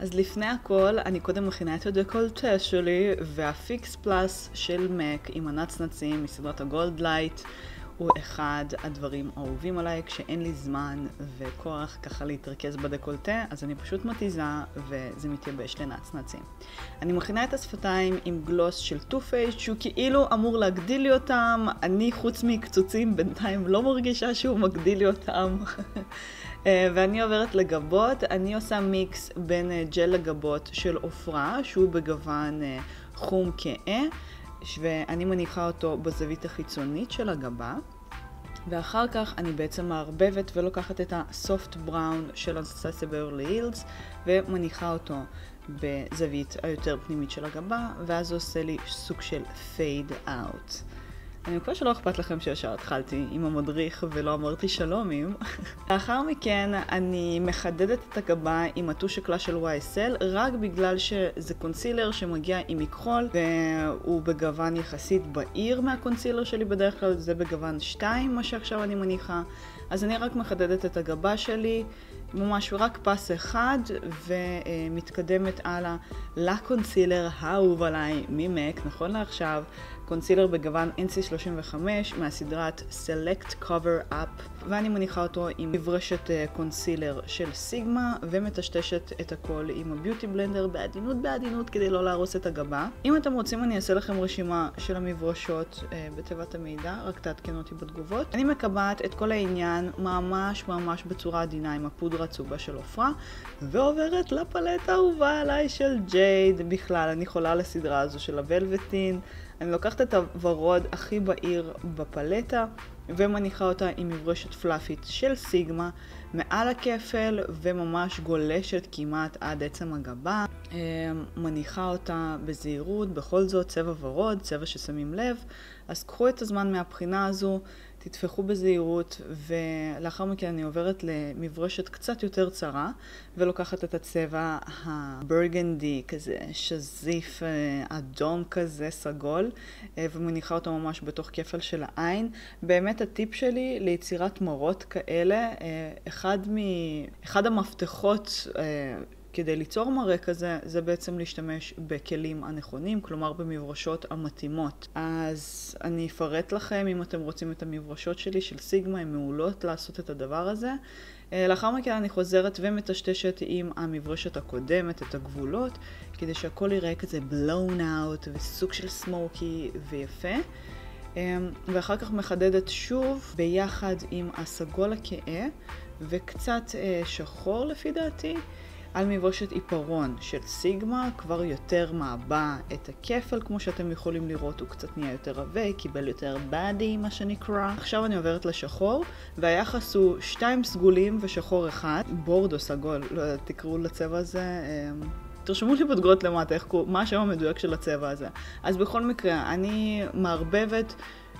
לפני הכל, אני קודם מכינה את הדקולטה שלי, והפיקס פלאס של MAC עם הנצנצים מסדרת ה-Gold Lite. הוא אחד הדברים האהובים עליי כשאין לי זמן וכוח ככה להתרכז בדקולטה, אז אני פשוט מתיזה וזה מתייבש לנצנצים. אני מכינה את השפתיים עם גלוס של Too Faced שהוא כאילו אמור להגדיל לי אותם, אני חוץ מעקצוצים בינתיים לא מרגישה שהוא מגדיל לי אותם. אה, ואני עוברת לגבות, אני עושה מיקס בין אה, ג'ל לגבות של עופרה, שהוא בגוון אה, חום כהה. ואני מניחה אותו בזווית החיצונית של הגבה. ואחר כך אני בעצם מערבבת ולוקחת את ה-soft brown של אנסטסיה בברלי הילס ומניחה אותו בזווית היותר פנימית של הגבה ואז זה עושה לי סוג של fade out. אני מקווה שלא אכפת לכם שישר התחלתי עם המדריך ולא אמרתי שלומים. לאחר מכן אני מחדדת את הגבה עם הטוש אקלה של YSL רק בגלל שזה קונסילר שמגיע עם מכחול והוא בגוון יחסית בהיר מהקונסילר שלי בדרך כלל, זה בגוון 2 מה שעכשיו אני מניחה. אז אני רק מחדדת את הגבה שלי, ממש רק פס אחד ומתקדמת הלאה לקונסילר האהוב עליי מ-MAC, נכון לעכשיו, קונסילר בגוון NC35 מהסדרת Select Cover Up ואני מניחה אותו עם מברשת אה, קונסילר של סיגמה ומטשטשת את הכל עם הביוטי בלנדר בעדינות בעדינות כדי לא להרוס את הגבה. אם אתם רוצים אני אעשה לכם רשימה של המברשות אה, בתיבת המידע, רק תעדכנו אותי בתגובות. אני מקבעת את כל העניין ממש ממש בצורה עדינה עם הפודרה הצהובה של עופרה ועוברת לפלט האהובה עליי של ג'ייד בכלל, אני חולה על הסדרה הזו של הוולבטין. אני לוקחת את הוורוד הכי בהיר בפלטה ומניחה אותה עם מברשת פלאפית של סיגמה מעל הכפל וממש גולשת כמעט עד עצם הגבה. אמ, מניחה אותה בזהירות, בכל זאת צבע ורוד, צבע ששמים לב, אז קחו את הזמן מהבחינה הזו, תטפחו בזהירות, ולאחר מכן אני עוברת למברשת קצת יותר צרה, ולוקחת את הצבע הברגנדי, כזה שזיף אה, אדום כזה, סגול, אה, ומניחה אותו ממש בתוך כפל של העין. באמת הטיפ שלי ליצירת מראות כאלה, אה, אחד, מ... אחד המפתחות כדי ליצור מראה כזה, זה בעצם להשתמש בכלים הנכונים, כלומר במברשות המתאימות. אז אני אפרט לכם אם אתם רוצים את המברשות שלי של סיגמה, הן מעולות לעשות את הדבר הזה. אה, לאחר מכן אני חוזרת ומטשטשת עם המברשת הקודמת את הגבולות, כדי שהכל ייראה כזה blown out וסוג של סמוקי ויפה. אה, ואחר כך מחדדת שוב ביחד עם הסגול הכהה וקצת אה, שחור לפי דעתי. על מבושת עיפרון של סיגמה, כבר יותר מעבה את הכפל, כמו שאתם יכולים לראות, הוא קצת נהיה יותר עבה, קיבל יותר באדי, מה שנקרא. עכשיו אני עוברת לשחור, והיחס הוא שתיים סגולים ושחור אחד, בורד או סגול, לא יודעת, תקראו לצבע הזה. אמ, תרשמו לי בתגובות למטה, איך מה השם המדויק של הצבע הזה. אז בכל מקרה, אני מערבבת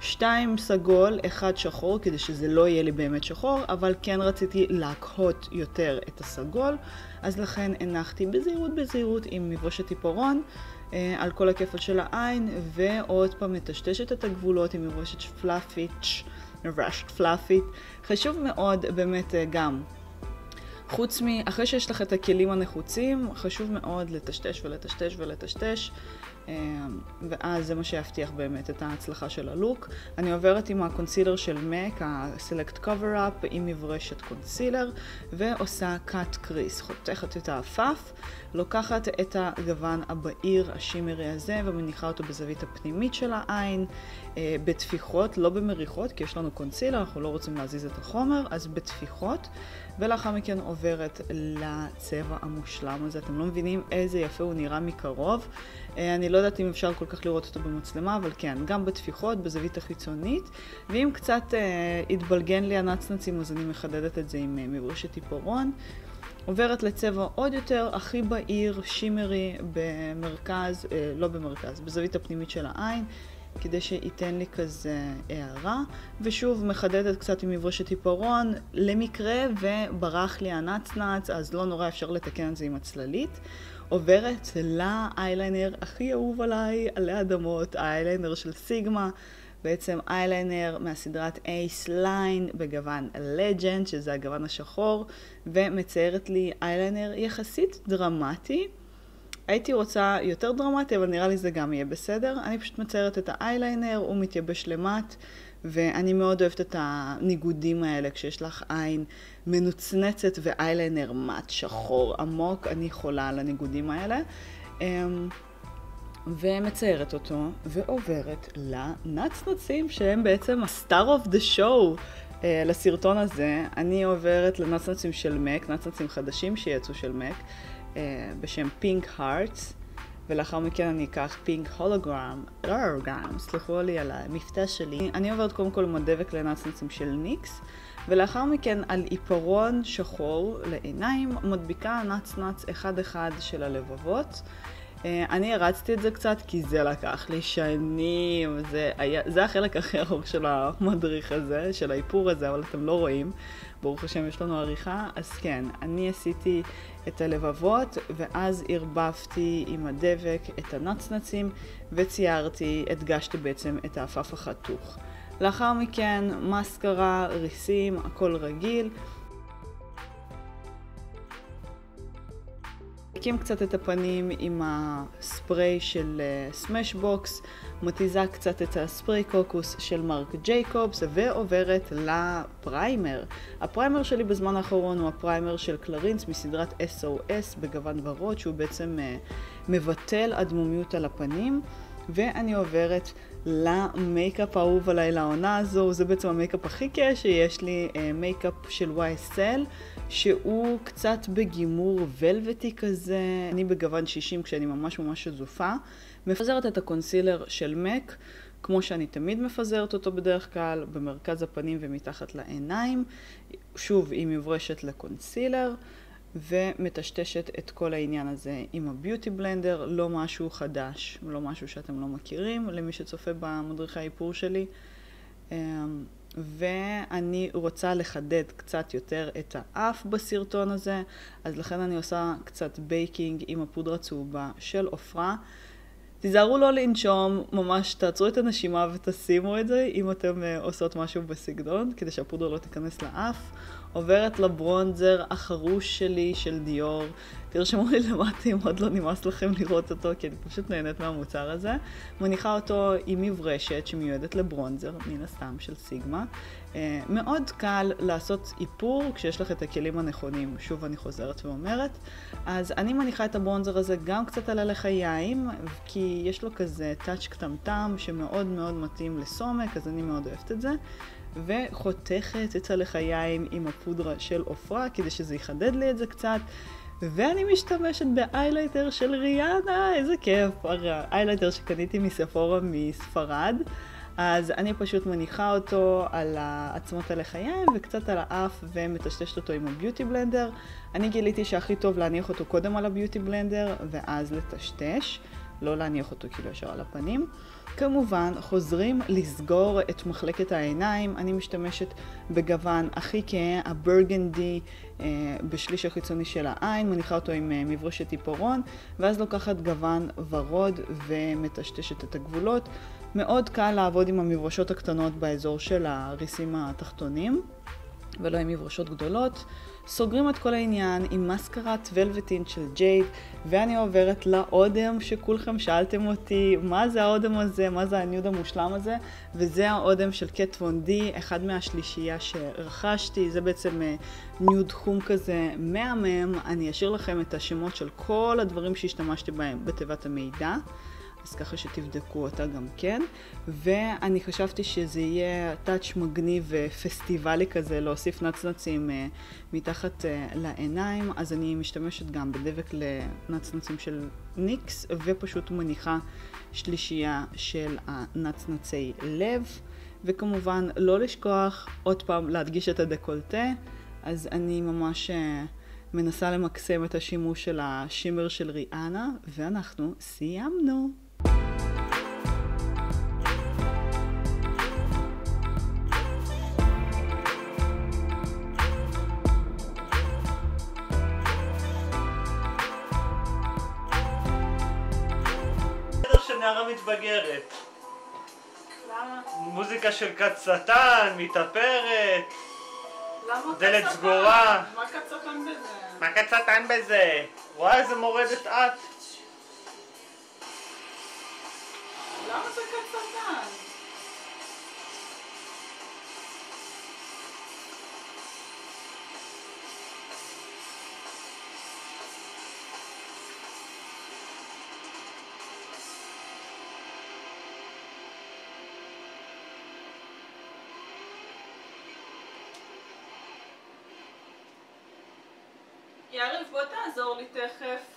שתיים סגול, אחד שחור, כדי שזה לא יהיה לי באמת שחור, אבל כן רציתי להקהות יותר את הסגול, אז לכן הנחתי בזהירות בזהירות עם מברשת עיפרון אה, על כל הכפל של העין, ועוד פעם מטשטשת את הגבולות עם מברשת פלאפית, מברשת פלאפית. חשוב מאוד באמת אה, גם חוץ מ... אחרי שיש לך את הכלים הנחוצים, חשוב מאוד לטשטש ולטשטש ולטשטש. אמ, ואז זה מה שיבטיח באמת את ההצלחה של הלוק. אני עוברת עם הקונסילר של MAC, ה-Select Cover Up, עם מברשת קונסילר, ועושה cut crease, חותכת את העפעף, לוקחת את הגוון הבהיר השימרי הזה ומניחה אותו בזווית הפנימית של העין, אה, בתפיחות, לא במריחות, כי יש לנו קונסילר, אנחנו לא רוצים להזיז את החומר, אז בתפיחות, ולאחר מכן עוברת לצבע המושלם הזה. אתם לא מבינים איזה יפה הוא נראה מקרוב. אה, אני לא יודעת אם אפשר כל כך לראות אותו במצלמה, אבל כן, גם בתפיחות, בזווית החיצונית, ואם קצת אה, התבלגן לי הנצנצים, אז אני מחדדת את זה עם אה, מברשת עיפרון. עוברת לצבע עוד יותר הכי בהיר, שימרי, במרכז, אה, לא במרכז, בזווית הפנימית של העין. כדי שייתן לי כזה הארה, ושוב מחדדת קצת עם מברשת עיפרון, למקרה וברח לי הנצנץ, אז לא נורא אפשר לתקן את זה עם הצללית. עוברת לאייליינר הכי אהוב עליי, עלי אדמות, האייליינר של סיגמה, בעצם אייליינר מהסדרת Ace Line בגוון Legend, שזה הגוון השחור, ומציירת לי אייליינר יחסית דרמטי. הייתי רוצה יותר דרמטי, אבל נראה לי זה גם יהיה בסדר. אני פשוט מציירת את האייליינר, הוא מתייבש למט, ואני מאוד אוהבת את הניגודים האלה, כשיש לך עין מנוצנצת ואייליינר מט שחור עמוק, אני חולה על הניגודים האלה. אמ, ומציירת אותו, ועוברת לנצנצים שהם בעצם ה-star of the show לסרטון הזה. אני עוברת לנצנצים של MAC, נצנצים חדשים שיצאו של מק, אה, בשם פינק הארטס. ולאחר מכן אני אקח פינק הולוגרם, הולוגרם, סלחו לי על המבטא שלי. אני עוברת קודם כל עם הדבק לנצנצים של ניקס, ולאחר מכן על עיפרון שחור לעיניים מדביקה נצנץ אחד אחד של הלבבות. אה, אני הרצתי את זה קצת כי זה לקח לי שנים, זה, היה, זה החלק הכי ארוך של המדריך הזה, של האיפור הזה, אבל אתם לא רואים. ברוך השם יש לנו עריכה, אז כן, אני עשיתי את הלבבות ואז ערבבתי עם הדבק את הנצנצים וציירתי, הדגשתי בעצם את העפעף החתוך. לאחר מכן מסקרה, ריסים, הכל רגיל. מקים קצת את הפנים עם הספרי של Smashbox, אה, מתיזה קצת את הספרי קוקוס של Marc Jacobs ועוברת ל primer. ה primer שלי בזמן האחרון הוא ה primer של Clarins מסדרת SOS בגוון ורוד שהוא בעצם אה, מבטל אדמומיות על הפנים ואני עוברת למייקאפ האהוב עליי לעונה הזו, זה בעצם המייקאפ הכי כיף שיש לי, אה, מייקאפ של YSL שהוא קצת בגימור ולווטי כזה, אני בגוון 60 כשאני ממש ממש שזופה. מפזרת את ה concealer של MAC, כמו שאני תמיד מפזרת אותו בדרך כלל, במרכז הפנים ומתחת לעיניים. שוב, עם מברשת ל concealer. ומטשטשת את כל העניין הזה עם ה Beauty Blender, לא משהו חדש, לא משהו שאתם לא מכירים, למי שצופה במדריכי האיפור שלי. אמ, ואני רוצה לחדד קצת יותר את האף בסרטון הזה, אז לכן אני עושה קצת baking עם הפודרה צהובה של עופרה. תיזהרו לא לנשום, ממש תעצרו את הנשימה ותשימו את זה אם אתם uh, עושות משהו בסגנון, כדי שהפודרה לא תיכנס לאף. עוברת לברונזר החרוש שלי של דיור. תרשמו לי למטה אם עוד לא נמאס לכם לראות אותו, כי אני פשוט נהנית מהמוצר הזה. מניחה אותו עם מברשת שמיועדת לברונזר, מן הסתם של סיגמה. Uh, מאוד קל לעשות איפור כשיש לך את הכלים הנכונים, שוב אני חוזרת ואומרת. אז אני מניחה את ה bronzer הזה גם קצת על הלחיים, כי יש לו כזה touch כתמתם שמאוד מאוד מתאים לסומק, אז אני מאוד אוהבת את זה. וחותכת את הלחיים עם הפודרה של עופרה כדי שזה יחדד לי את זה קצת. ואני משתמשת ב highlighter של ריאנה, איזה כיף, ה highlighter שקניתי מ Sephora מספרד. אז אני פשוט מניחה אותו על עצמות הלחיים וקצת על האף ומטשטשת אותו עם ה Beauty Blender. אני גיליתי שהכי טוב להניח אותו קודם על הביוטי בלנדר ואז לטשטש, לא להניח אותו כאילו ישר על הפנים. כמובן, חוזרים לסגור את מחלקת העיניים. אני משתמשת בגוון הכי כהה, הברגנדי, אה, בשליש החיצוני של העין, מניחה אותו עם אה, מברשת עיפרון, ואז לוקחת גוון ורוד ומטשטשת את הגבולות. מאוד קל לעבוד עם המברשות הקטנות באזור של הריסים התחתונים, ולא עם מברשות גדולות. סוגרים את כל העניין עם מסקרת ולווטין של ג'ייד, ואני עוברת לאודם שכולכם שאלתם אותי מה זה האודם הזה, מה זה הניוד המושלם הזה, וזה האודם של קט וונדי, אחד מהשלישייה שרכשתי, זה בעצם אה, ניוד חום כזה מהמם, אני אשאיר לכם את השמות של כל הדברים שהשתמשתי בהם בתיבת המידע. אז ככה שתבדקו אותה גם כן. ואני חשבתי שזה יהיה טאץ' מגניב ופסטיבלי כזה, להוסיף נצנצים uh, מתחת uh, לעיניים, אז אני משתמשת גם בדבק לנצנצים של ניקס, ופשוט מניחה שלישייה של הנצנצי לב. וכמובן, לא לשכוח עוד פעם להדגיש את הדקולטה, אז אני ממש... Uh, מנסה למקסם את השימוש של השימר של ריאנה, ואנחנו סיימנו. מתבגרת. למה? מוזיקה של כת שטן, מתאפרת, למה דלת סגורה. מה כת שטן בזה? מה כת שטן בזה? וואי, איזה מורדת את. למה זה יריב, בוא תעזור לי תכף.